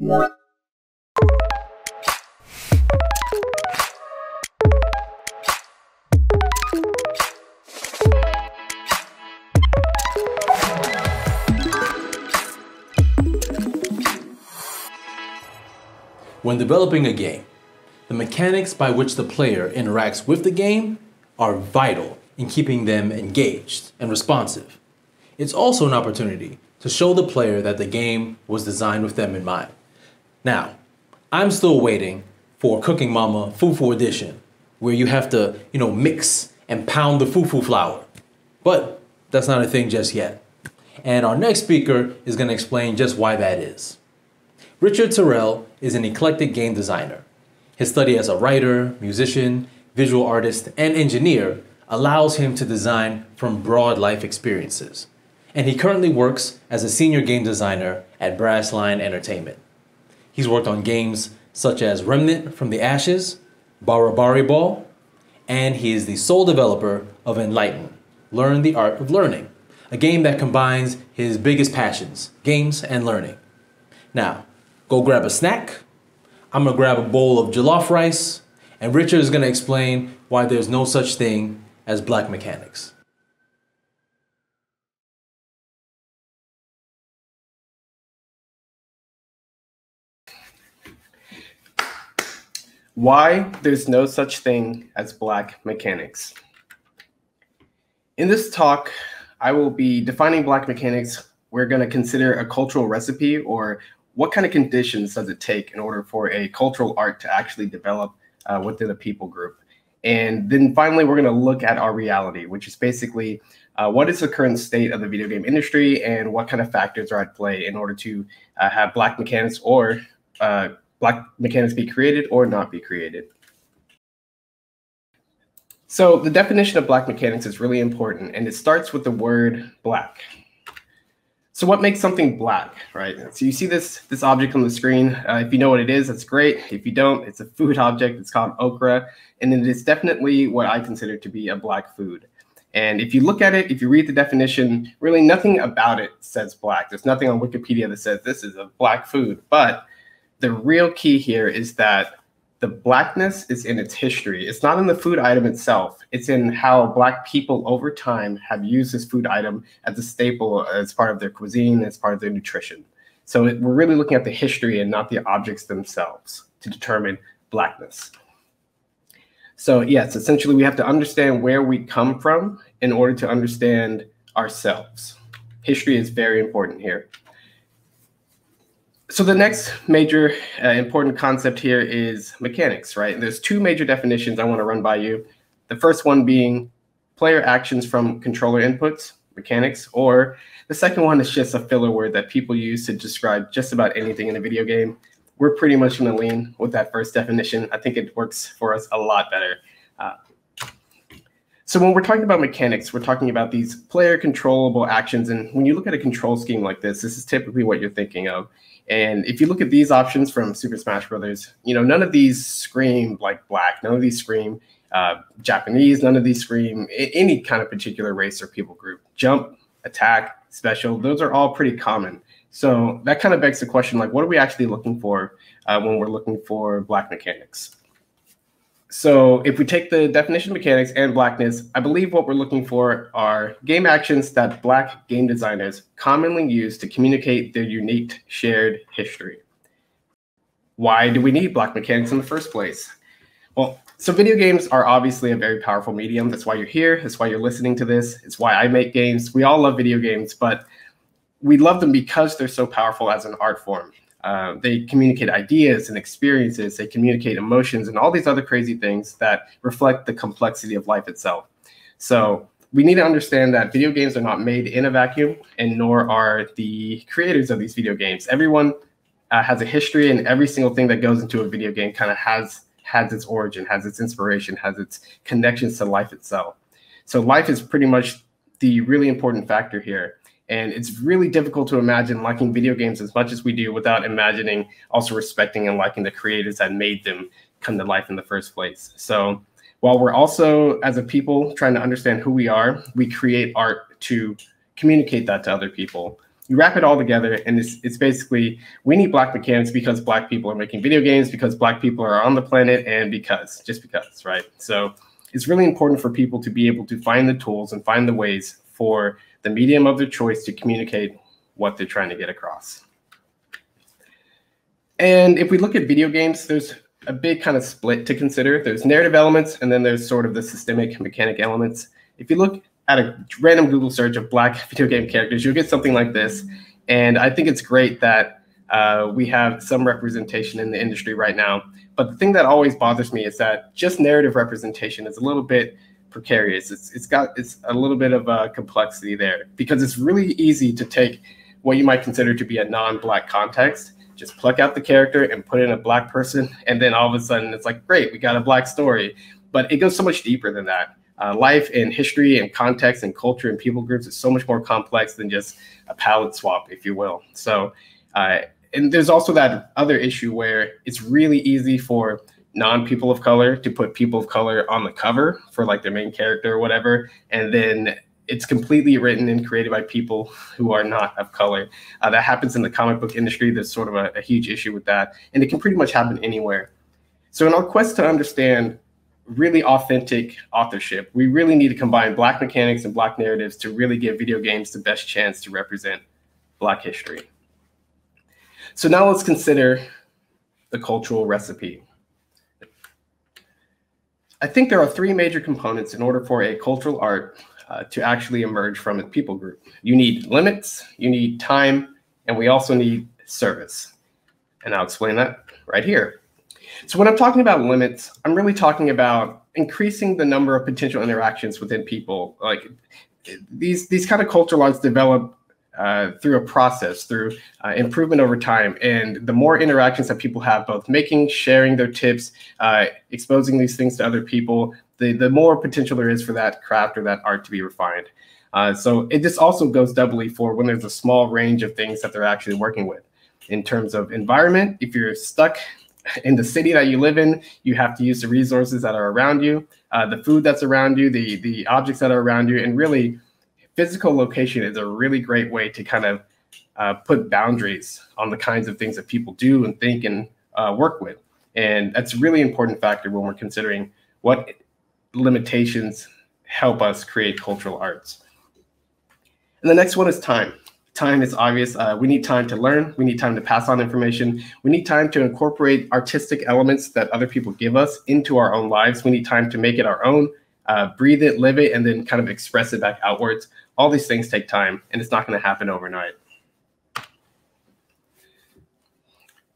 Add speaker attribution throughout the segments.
Speaker 1: When developing a game, the mechanics by which the player interacts with the game are vital in keeping them engaged and responsive. It's also an opportunity to show the player that the game was designed with them in mind. Now, I'm still waiting for Cooking Mama Fufu Edition, where you have to, you know, mix and pound the fufu flour. But that's not a thing just yet. And our next speaker is going to explain just why that is. Richard Terrell is an eclectic game designer. His study as a writer, musician, visual artist, and engineer allows him to design from broad life experiences. And he currently works as a senior game designer at Brass Lion Entertainment. He's worked on games such as Remnant from the Ashes, Bari Bari Ball, and he is the sole developer of Enlighten, Learn the Art of Learning, a game that combines his biggest passions, games and learning. Now, go grab a snack. I'm gonna grab a bowl of jollof rice, and Richard is gonna explain why there's no such thing as black mechanics.
Speaker 2: Why there's no such thing as black mechanics. In this talk, I will be defining black mechanics. We're going to consider a cultural recipe or what kind of conditions does it take in order for a cultural art to actually develop uh, within a people group? And then finally, we're going to look at our reality, which is basically uh, what is the current state of the video game industry and what kind of factors are at play in order to uh, have black mechanics or black mechanics be created or not be created. So the definition of black mechanics is really important, and it starts with the word black. So what makes something black, right? So you see this this object on the screen. Uh, if you know what it is, that's great. If you don't, it's a food object. It's called okra, and it is definitely what I consider to be a black food. And if you look at it, if you read the definition, really nothing about it says black. There's nothing on Wikipedia that says this is a black food. But the real key here is that the blackness is in its history. It's not in the food item itself. It's in how black people over time have used this food item as a staple, as part of their cuisine, as part of their nutrition. So it, we're really looking at the history and not the objects themselves to determine blackness. So yes, essentially we have to understand where we come from in order to understand ourselves. History is very important here. So the next major uh, important concept here is mechanics, right? There's two major definitions I want to run by you. The first one being player actions from controller inputs, mechanics, or the second one is just a filler word that people use to describe just about anything in a video game. We're pretty much going to lean with that first definition. I think it works for us a lot better. Uh, so when we're talking about mechanics, we're talking about these player controllable actions. And when you look at a control scheme like this, this is typically what you're thinking of. And if you look at these options from Super Smash Brothers, you know none of these scream like black. None of these scream uh, Japanese. None of these scream any kind of particular race or people group. Jump, attack, special. Those are all pretty common. So that kind of begs the question: like, what are we actually looking for uh, when we're looking for black mechanics? So if we take the definition mechanics and blackness, I believe what we're looking for are game actions that black game designers commonly use to communicate their unique shared history. Why do we need black mechanics in the first place? Well, so video games are obviously a very powerful medium. That's why you're here. That's why you're listening to this. It's why I make games. We all love video games, but we love them because they're so powerful as an art form. Uh, they communicate ideas and experiences, they communicate emotions and all these other crazy things that reflect the complexity of life itself. So we need to understand that video games are not made in a vacuum, and nor are the creators of these video games. Everyone uh, has a history, and every single thing that goes into a video game kind of has has its origin, has its inspiration, has its connections to life itself. So life is pretty much the really important factor here. And it's really difficult to imagine liking video games as much as we do without imagining also respecting and liking the creators that made them come to life in the first place. So while we're also, as a people, trying to understand who we are, we create art to communicate that to other people. you wrap it all together, and it's, it's basically we need black mechanics because black people are making video games, because black people are on the planet, and because, just because, right? So it's really important for people to be able to find the tools and find the ways for the medium of their choice to communicate what they're trying to get across. And if we look at video games, there's a big kind of split to consider. There's narrative elements, and then there's sort of the systemic mechanic elements. If you look at a random Google search of black video game characters, you'll get something like this. And I think it's great that uh, we have some representation in the industry right now. But the thing that always bothers me is that just narrative representation is a little bit precarious. It's it's got it's a little bit of a complexity there because it's really easy to take what you might consider to be a non-black context, just pluck out the character and put in a black person, and then all of a sudden it's like, great, we got a black story. But it goes so much deeper than that. Uh, life and history and context and culture and people groups is so much more complex than just a palette swap, if you will. So, uh, and there's also that other issue where it's really easy for non people of color to put people of color on the cover for like their main character or whatever, and then it's completely written and created by people who are not of color. Uh, that happens in the comic book industry. There's sort of a, a huge issue with that, and it can pretty much happen anywhere. So, in our quest to understand really authentic authorship, we really need to combine Black mechanics and Black narratives to really give video games the best chance to represent Black history. So, now let's consider the cultural recipe. I think there are three major components in order for a cultural art uh, to actually emerge from a people group. You need limits, you need time, and we also need service. And I'll explain that right here. So when I'm talking about limits, I'm really talking about increasing the number of potential interactions within people. Like these these kind of cultural arts develop uh, through a process, through uh, improvement over time. And the more interactions that people have, both making, sharing their tips, uh, exposing these things to other people, the, the more potential there is for that craft or that art to be refined. Uh, so it just also goes doubly for when there's a small range of things that they're actually working with. In terms of environment, if you're stuck in the city that you live in, you have to use the resources that are around you, uh, the food that's around you, the the objects that are around you, and really physical location is a really great way to kind of uh, put boundaries on the kinds of things that people do and think and uh, work with. And that's a really important factor when we're considering what limitations help us create cultural arts. And the next one is time. Time is obvious. Uh, we need time to learn. We need time to pass on information. We need time to incorporate artistic elements that other people give us into our own lives. We need time to make it our own, uh, breathe it, live it, and then kind of express it back outwards. All these things take time, and it's not going to happen overnight.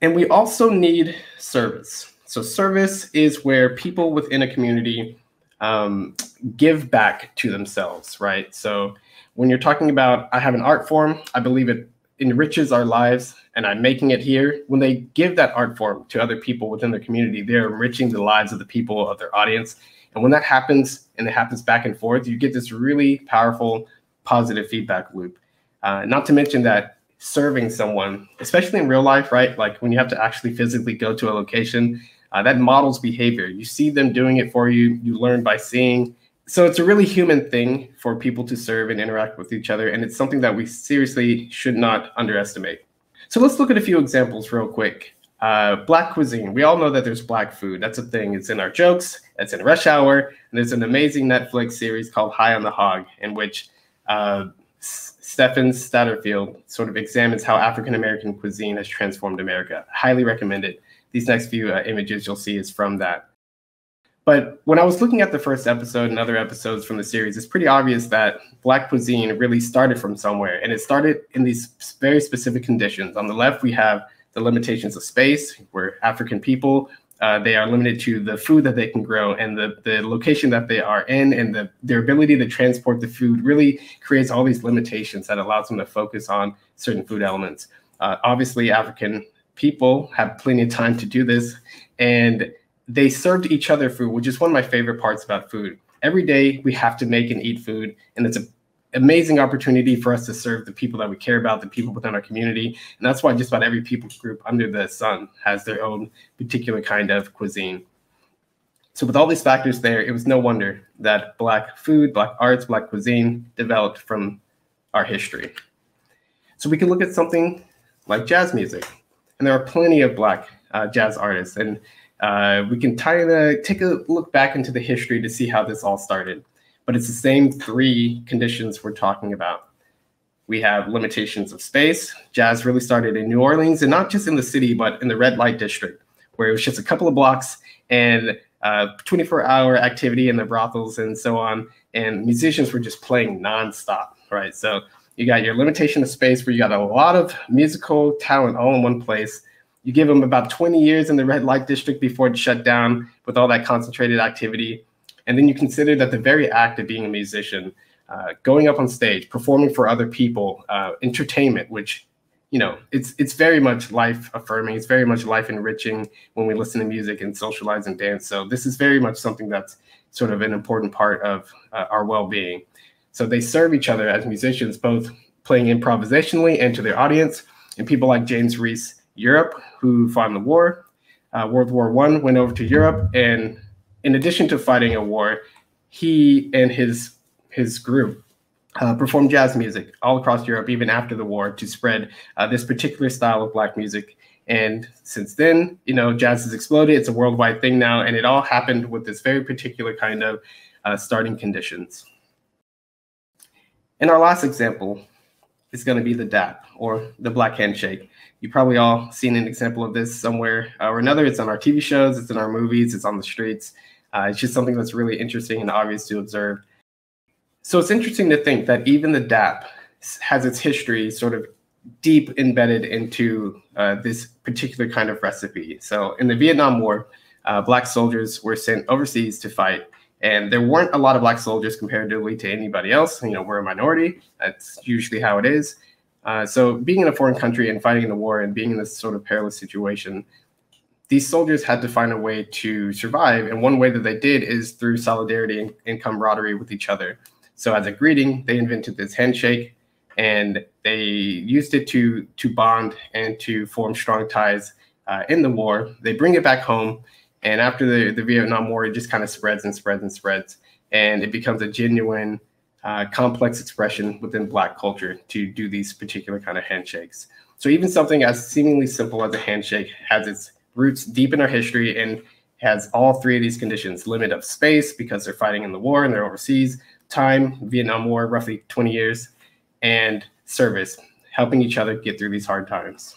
Speaker 2: And we also need service. So, service is where people within a community um, give back to themselves, right? So, when you're talking about, I have an art form, I believe it enriches our lives and I'm making it here. When they give that art form to other people within their community, they're enriching the lives of the people of their audience. And when that happens and it happens back and forth, you get this really powerful positive feedback loop. Uh, not to mention that serving someone, especially in real life, right? Like when you have to actually physically go to a location, uh, that models behavior. You see them doing it for you, you learn by seeing. So it's a really human thing for people to serve and interact with each other. And it's something that we seriously should not underestimate. So let's look at a few examples real quick. Uh, black cuisine. We all know that there's black food. That's a thing. It's in our jokes. It's in Rush Hour. And there's an amazing Netflix series called High on the Hog, in which uh, Stephen Satterfield sort of examines how African American cuisine has transformed America. Highly recommend it. These next few uh, images you'll see is from that. But when I was looking at the first episode and other episodes from the series, it's pretty obvious that Black cuisine really started from somewhere. And it started in these very specific conditions. On the left, we have the limitations of space, where African people uh, they are limited to the food that they can grow and the, the location that they are in and the, their ability to transport the food really creates all these limitations that allows them to focus on certain food elements. Uh, obviously, African people have plenty of time to do this and they served each other food, which is one of my favorite parts about food. Every day we have to make and eat food, and it's a amazing opportunity for us to serve the people that we care about, the people within our community. And that's why just about every people group under the sun has their own particular kind of cuisine. So with all these factors there, it was no wonder that Black food, Black arts, Black cuisine developed from our history. So we can look at something like jazz music, and there are plenty of black uh, jazz artists, and uh, we can tie the, take a look back into the history to see how this all started. But it's the same three conditions we're talking about. We have limitations of space. Jazz really started in New Orleans, and not just in the city, but in the red light district, where it was just a couple of blocks and 24-hour uh, activity in the brothels and so on. And musicians were just playing nonstop, right? So you got your limitation of space, where you got a lot of musical talent all in one place you give them about 20 years in the red light district before it shut down with all that concentrated activity. And then you consider that the very act of being a musician, uh, going up on stage, performing for other people, uh, entertainment, which you know, it's it's very much life affirming. It's very much life enriching when we listen to music and socialize and dance. So this is very much something that's sort of an important part of uh, our well-being. So they serve each other as musicians, both playing improvisationally and to their audience. And people like James Reese Europe, who fought in the war. Uh, World War One went over to Europe, and in addition to fighting a war, he and his his group uh, performed jazz music all across Europe, even after the war, to spread uh, this particular style of black music. And since then, you know, jazz has exploded. It's a worldwide thing now, and it all happened with this very particular kind of uh, starting conditions. And our last example is going to be the DAP, or the Black Handshake you probably all seen an example of this somewhere uh, or another. It's on our TV shows, it's in our movies, it's on the streets. Uh, it's just something that's really interesting and obvious to observe. So it's interesting to think that even the DAP has its history sort of deep embedded into uh, this particular kind of recipe. So in the Vietnam War, uh, black soldiers were sent overseas to fight, and there weren't a lot of black soldiers comparatively to anybody else. You know, we're a minority. That's usually how it is. Uh, so being in a foreign country and fighting in the war and being in this sort of perilous situation, these soldiers had to find a way to survive. And one way that they did is through solidarity and, and camaraderie with each other. So as a greeting, they invented this handshake and they used it to to bond and to form strong ties uh, in the war. They bring it back home, and after the, the Vietnam War, it just kind of spreads and spreads and spreads, and it becomes a genuine uh, complex expression within Black culture to do these particular kind of handshakes. So even something as seemingly simple as a handshake has its roots deep in our history and has all three of these conditions: limit of space because they're fighting in the war and they're overseas, time, Vietnam War, roughly 20 years, and service, helping each other get through these hard times.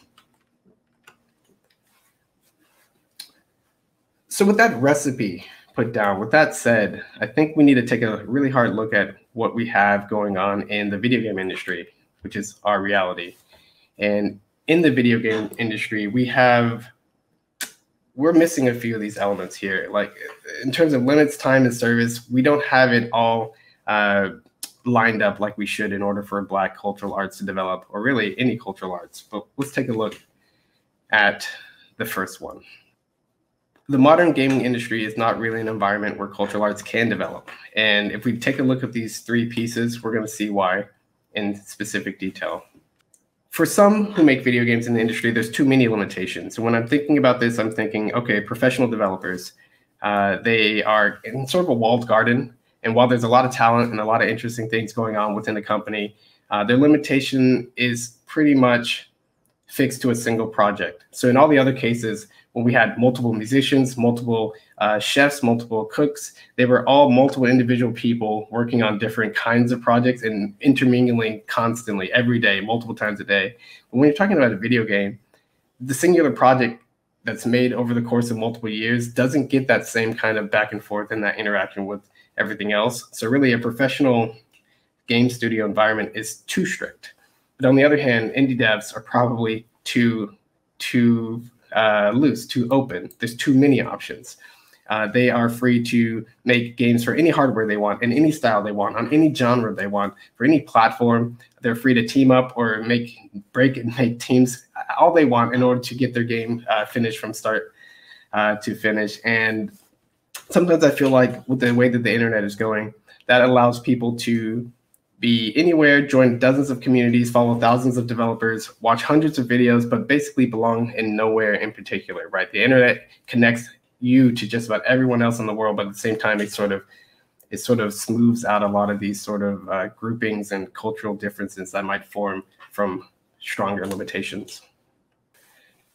Speaker 2: So with that recipe put down, with that said, I think we need to take a really hard look at what we have going on in the video game industry, which is our reality. And in the video game industry, we have we're missing a few of these elements here. Like in terms of limits, time, and service, we don't have it all uh, lined up like we should in order for Black cultural arts to develop, or really any cultural arts. But let's take a look at the first one the modern gaming industry is not really an environment where cultural arts can develop. And if we take a look at these three pieces, we're going to see why in specific detail. For some who make video games in the industry, there's too many limitations. So when I'm thinking about this, I'm thinking, okay, professional developers, uh, they are in sort of a walled garden. And while there's a lot of talent and a lot of interesting things going on within the company, uh, their limitation is pretty much fixed to a single project. So in all the other cases, when we had multiple musicians, multiple uh, chefs, multiple cooks. They were all multiple individual people working on different kinds of projects and intermingling constantly every day, multiple times a day. But when you're talking about a video game, the singular project that's made over the course of multiple years doesn't get that same kind of back and forth and that interaction with everything else. So really a professional game studio environment is too strict. But on the other hand, indie devs are probably too too uh, loose, too open. There's too many options. Uh, they are free to make games for any hardware they want, in any style they want, on any genre they want, for any platform. They're free to team up or make break and make teams all they want in order to get their game uh, finished from start uh, to finish. And sometimes I feel like with the way that the internet is going, that allows people to be anywhere, join dozens of communities, follow thousands of developers, watch hundreds of videos, but basically belong in nowhere in particular, right? The internet connects you to just about everyone else in the world, but at the same time, it sort of it sort of smooths out a lot of these sort of uh, groupings and cultural differences that might form from stronger limitations.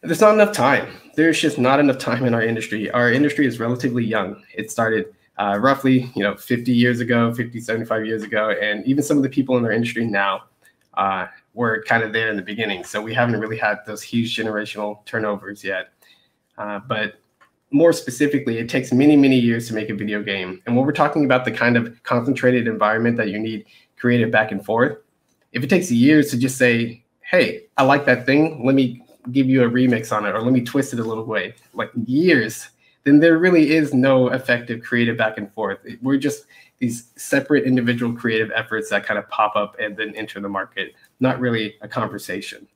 Speaker 2: There's not enough time. There's just not enough time in our industry. Our industry is relatively young. It started uh, roughly, you know, 50 years ago, 50, 75 years ago, and even some of the people in our industry now uh, were kind of there in the beginning. So we haven't really had those huge generational turnovers yet. Uh, but more specifically, it takes many, many years to make a video game. And when we're talking about the kind of concentrated environment that you need creative back and forth, if it takes years to just say, hey, I like that thing, let me give you a remix on it, or let me twist it a little way, like years, then there really is no effective creative back and forth. We're just these separate individual creative efforts that kind of pop up and then enter the market, not really a conversation.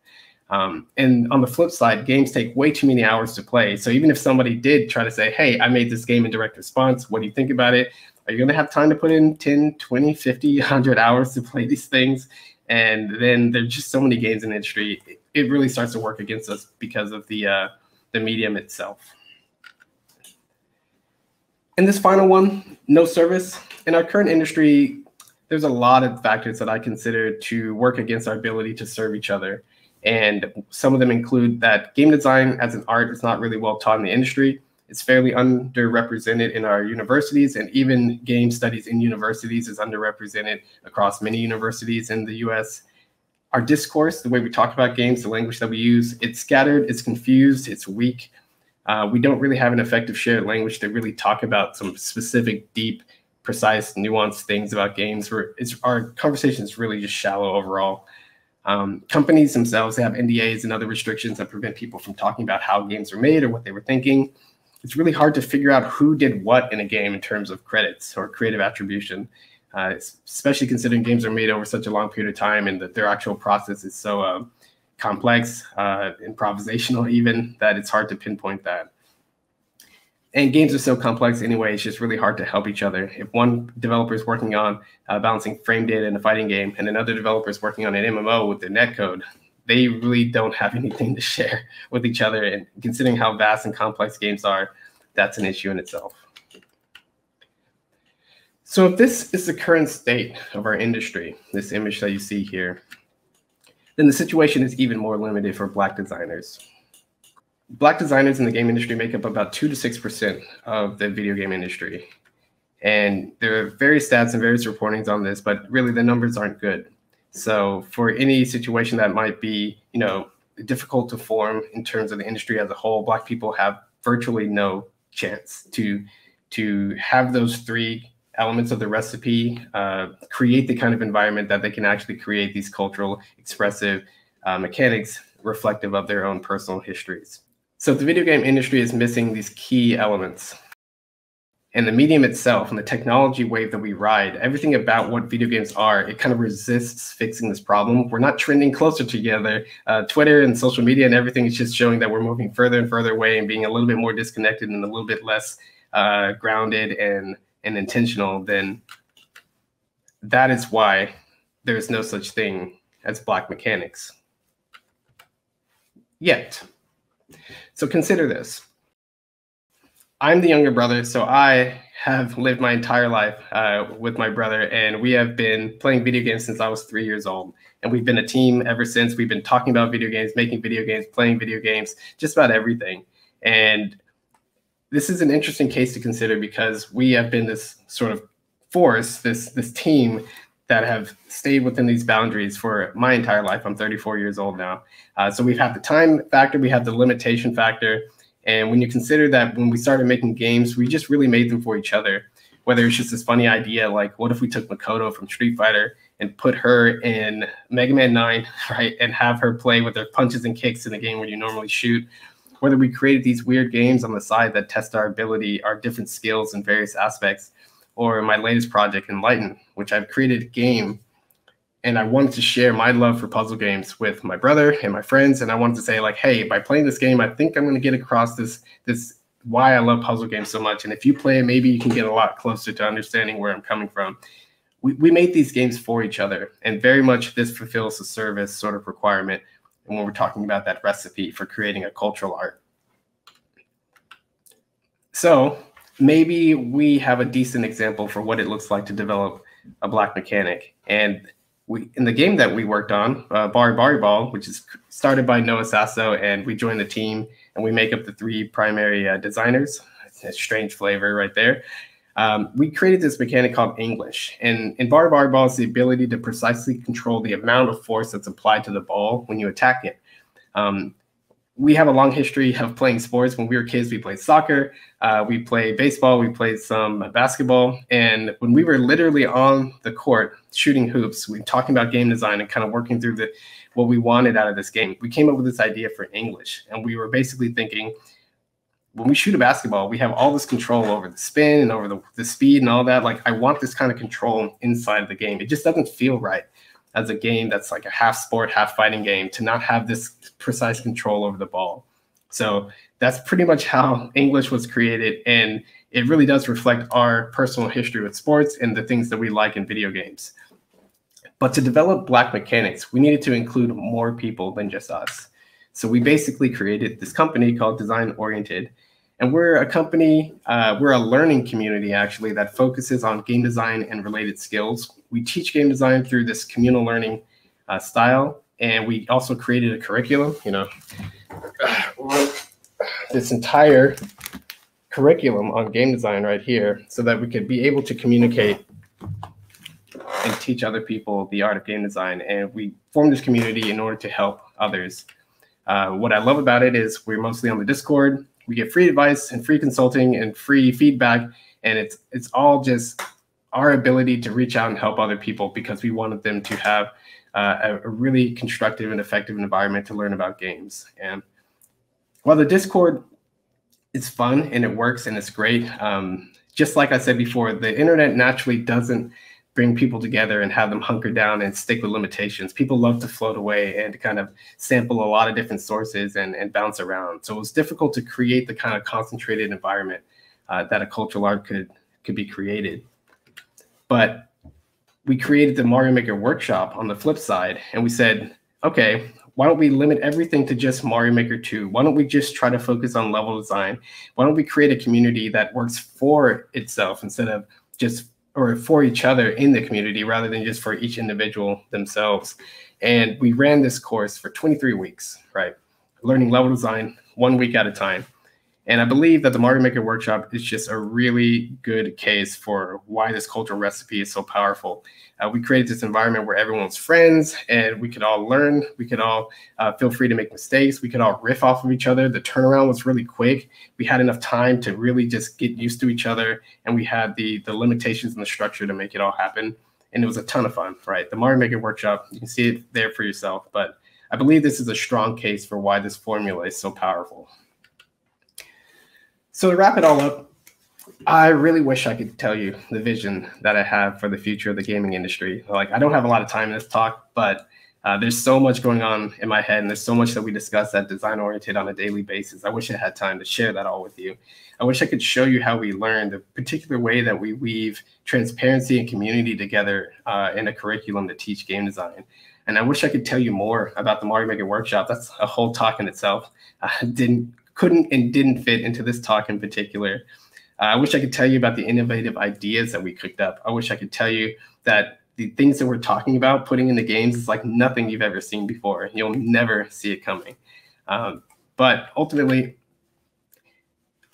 Speaker 2: Um, and on the flip side, games take way too many hours to play. So even if somebody did try to say, hey, I made this game in direct response, what do you think about it? Are you going to have time to put in 10, 20, 50, 100 hours to play these things? And then there's just so many games in the industry. It really starts to work against us because of the, uh, the medium itself. And this final one, no service. In our current industry, there's a lot of factors that I consider to work against our ability to serve each other. And some of them include that game design as an art is not really well taught in the industry. It's fairly underrepresented in our universities, and even game studies in universities is underrepresented across many universities in the US. Our discourse, the way we talk about games, the language that we use, it's scattered, it's confused, it's weak. Uh, we don't really have an effective shared language to really talk about some specific, deep, precise, nuanced things about games. It's, our conversation is really just shallow overall. Um, companies themselves have NDAs and other restrictions that prevent people from talking about how games are made or what they were thinking. It's really hard to figure out who did what in a game in terms of credits or creative attribution, uh, especially considering games are made over such a long period of time and that their actual process is so uh, complex, uh, improvisational, even that it's hard to pinpoint that and games are so complex anyway, it's just really hard to help each other. If one developer is working on uh, balancing frame data in a fighting game and another developer is working on an MMO with their netcode, they really don't have anything to share with each other. And considering how vast and complex games are, that's an issue in itself. So if this is the current state of our industry, this image that you see here, then the situation is even more limited for Black designers black designers in the game industry make up about two to six percent of the video game industry, and there are various stats and various reportings on this, but really the numbers aren't good. So for any situation that might be, you know, difficult to form in terms of the industry as a whole, black people have virtually no chance to to have those three elements of the recipe uh, create the kind of environment that they can actually create these cultural expressive uh, mechanics reflective of their own personal histories so the video game industry is missing these key elements. And the medium itself and the technology wave that we ride, everything about what video games are, it kind of resists fixing this problem. We're not trending closer together. Uh, Twitter and social media and everything is just showing that we're moving further and further away and being a little bit more disconnected and a little bit less uh, grounded and, and intentional. Then that is why there's no such thing as black mechanics. Yet. So consider this. I'm the younger brother, so I have lived my entire life uh, with my brother, and we have been playing video games since I was three years old. And we've been a team ever since. We've been talking about video games, making video games, playing video games, just about everything. And this is an interesting case to consider because we have been this sort of force, this this team that have stayed within these boundaries for my entire life. I'm 34 years old now. Uh, so we've had the time factor, we have the limitation factor. And when you consider that when we started making games, we just really made them for each other. Whether it's just this funny idea, like what if we took Makoto from Street Fighter and put her in Mega Man 9, right? And have her play with her punches and kicks in the game where you normally shoot. Whether we created these weird games on the side that test our ability, our different skills in various aspects or my latest project, Enlighten, which I've created a game and I wanted to share my love for puzzle games with my brother and my friends. And I wanted to say, like, hey, by playing this game, I think I'm going to get across this this why I love puzzle games so much. And if you play it, maybe you can get a lot closer to understanding where I'm coming from. We, we made these games for each other, and very much this fulfills the service sort of requirement. And when we're talking about that recipe for creating a cultural art. So maybe we have a decent example for what it looks like to develop a black mechanic. And we in the game that we worked on, uh, Bari Bari Ball, which is started by Noah Sasso, and we joined the team and we make up the three primary uh, designers. It's a strange flavor right there. Um, we created this mechanic called English, and in Bari Bari Ball is the ability to precisely control the amount of force that's applied to the ball when you attack it. Um, we have a long history of playing sports. When we were kids, we played soccer, uh, we played baseball, we played some basketball. And when we were literally on the court shooting hoops, we were talking about game design and kind of working through the what we wanted out of this game. We came up with this idea for English, and we were basically thinking, when we shoot a basketball, we have all this control over the spin and over the, the speed and all that. Like, I want this kind of control inside of the game. It just doesn't feel right as a game that's like a half sport, half fighting game to not have this precise control over the ball. So that's pretty much how English was created. And it really does reflect our personal history with sports and the things that we like in video games. But to develop Black Mechanics, we needed to include more people than just us. So we basically created this company called Design Oriented. And we're a company, uh, we're a learning community actually that focuses on game design and related skills. We teach game design through this communal learning uh, style. And we also created a curriculum, you know, this entire curriculum on game design right here so that we could be able to communicate and teach other people the art of game design. And we formed this community in order to help others. Uh, what I love about it is we're mostly on the Discord. We get free advice and free consulting and free feedback. And it's it's all just our ability to reach out and help other people because we wanted them to have uh, a, a, really constructive and effective environment to learn about games. And while the discord is fun and it works and it's great um, just like i said before the internet naturally doesn't bring people together and have them hunker down and stick with limitations. People love to float away and kind of sample a lot of different sources and, and bounce around. So it was difficult to create the kind of concentrated environment uh, that a cultural art could could be created. But we created the Mario Maker workshop on the flip side, and we said, okay, why don't we limit everything to just Mario Maker 2? Why don't we just try to focus on level design? Why don't we create a community that works for itself instead of just or for each other in the community rather than just for each individual themselves. And we ran this course for 23 weeks, right? Learning level design one week at a time. And I believe that the Mario Maker Workshop is just a really good case for why this cultural recipe is so powerful. Uh, we created this environment where everyone's friends and we could all learn. We could all uh, feel free to make mistakes. We could all riff off of each other. The turnaround was really quick. We had enough time to really just get used to each other, and we had the the limitations and the structure to make it all happen. And it was a ton of fun, right? The Mario Maker Workshop, you can see it there for yourself. But I believe this is a strong case for why this formula is so powerful. So to wrap it all up, I really wish I could tell you the vision that I have for the future of the gaming industry. Like I don't have a lot of time in this talk, but uh, there's so much going on in my head, and there's so much that we discuss that Design Oriented on a daily basis. I wish I had time to share that all with you. I wish I could show you how we learn the particular way that we weave transparency and community together uh, in a curriculum to teach game design. And I wish I could tell you more about the Mario Maker workshop. That's a whole talk in itself. I didn't couldn't and didn't fit into this talk in particular. Uh, I wish I could tell you about the innovative ideas that we cooked up. I wish I could tell you that the things that we're talking about putting in the games is like nothing you've ever seen before. You'll never see it coming. Um, but ultimately,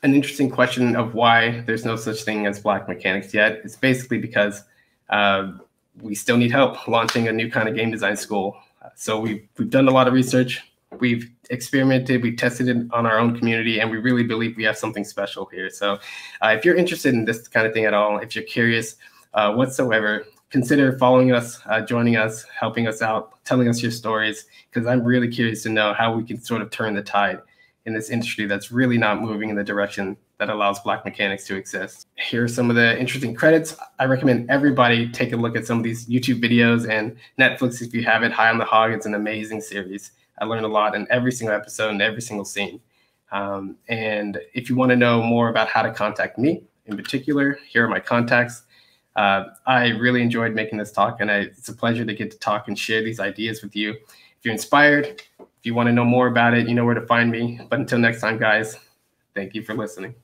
Speaker 2: an interesting question of why there's no such thing as black mechanics yet is basically because uh, we still need help launching a new kind of game design school. So we've, we've done a lot of research we've experimented, we've tested it on our own community, and we really believe we have something special here. So, uh, if you're interested in this kind of thing at all, if you're curious uh, whatsoever, consider following us, uh, joining us, helping us out, telling us your stories, because I'm really curious to know how we can sort of turn the tide in this industry that's really not moving in the direction that allows black mechanics to exist. Here are some of the interesting credits. I recommend everybody take a look at some of these YouTube videos and Netflix if you have it. High on the Hog, it's an amazing series. I learned a lot in every single episode and every single scene. Um, and if you want to know more about how to contact me in particular, here are my contacts. Uh, I really enjoyed making this talk, and I, it's a pleasure to get to talk and share these ideas with you. If you're inspired, if you want to know more about it, you know where to find me. But until next time, guys, thank you for listening.